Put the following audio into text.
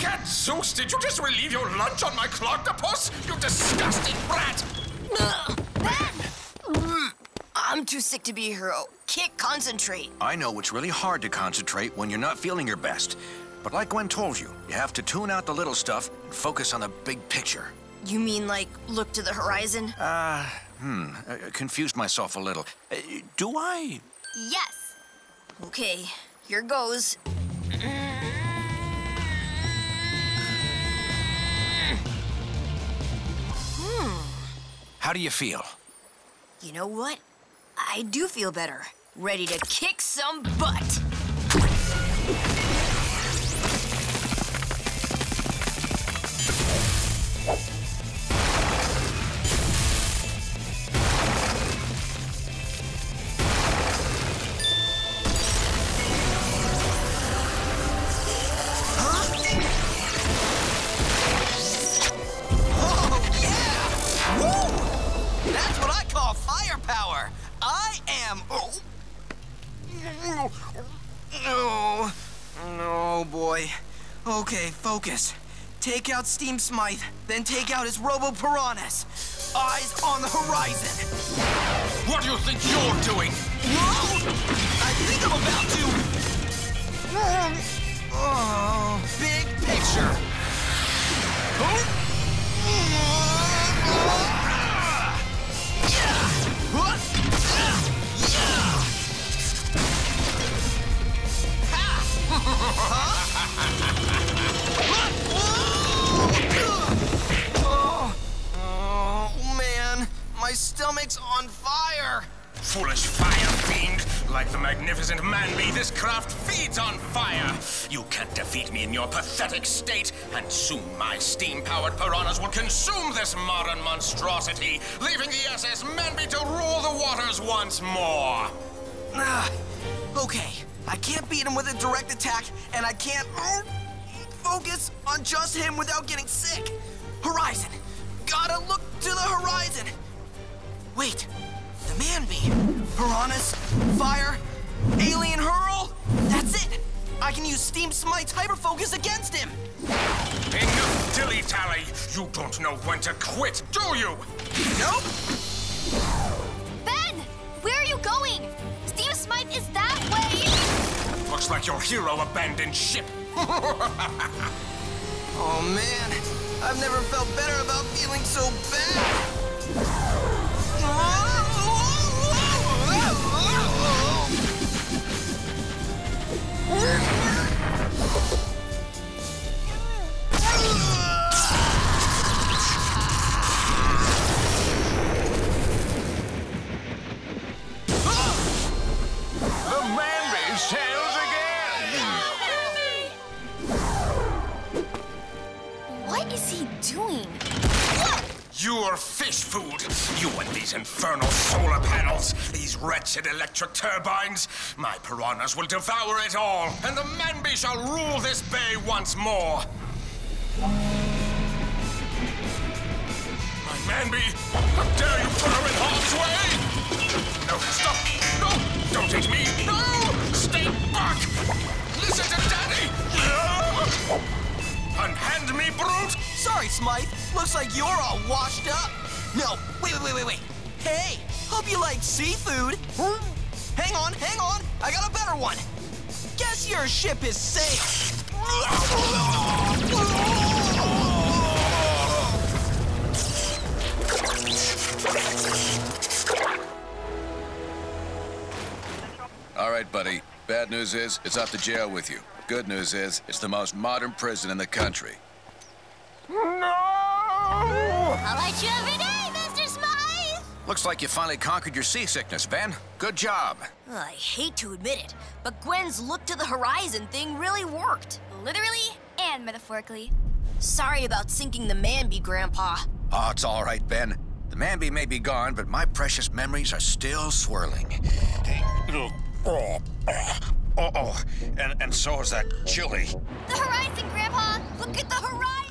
Cat Zeus, did you just relieve your lunch on my clontopus? You disgusting brat! I'm too sick to be a hero. Can't concentrate. I know it's really hard to concentrate when you're not feeling your best. But like Gwen told you, you have to tune out the little stuff and focus on the big picture. You mean like look to the horizon? Uh, hmm, uh, confused myself a little. Uh, do I? Yes. Okay, here goes. How do you feel? You know what? I do feel better. Ready to kick some butt. Am. Oh. Oh. Oh, boy. Okay, focus. Take out Steam Smythe, then take out his Robo Piranhas. Eyes on the horizon. What do you think you're doing? Whoa! I think I'm about to. Oh, big picture. Oh, man. My stomach's on fire. Foolish fire fiend! Like the magnificent Manby, this craft feeds on fire! You can't defeat me in your pathetic state, and soon my steam-powered piranhas will consume this modern monstrosity, leaving the SS Manby to rule the waters once more! Ah, okay, I can't beat him with a direct attack, and I can't oh, focus on just him without getting sick. Horizon. Gotta look to the horizon. Wait, the Manby. Piranhas, fire, alien hurl. That's it. I can use Steam Smythe's hyperfocus against him. Enough dilly-tally! You don't know when to quit, do you? Nope. Ben! Where are you going? Steam Smythe is that Looks like your hero abandoned ship. Oh man, I've never felt better about feeling so bad. The What is he doing? You're fish food! You and these infernal solar panels, these wretched electric turbines. My piranhas will devour it all, and the Manby shall rule this bay once more. My Manby, how dare you put her in harm's way! No, stop! No! Smythe. Looks like you're all washed up. No, wait, wait, wait, wait, wait. Hey, hope you like seafood. Hang on, hang on. I got a better one. Guess your ship is safe. All right, buddy. Bad news is, it's off to jail with you. Good news is, it's the most modern prison in the country. I'll light you every day, Mr. Smythe! Looks like you finally conquered your seasickness, Ben. Good job. I hate to admit it, but Gwen's look to the horizon thing really worked. Literally and metaphorically. Sorry about sinking the Manby, Grandpa. Oh, it's all right, Ben. The Manby may be gone, but my precious memories are still swirling. Oh, oh, oh, and, and so is that chili. The horizon, Grandpa! Look at the horizon!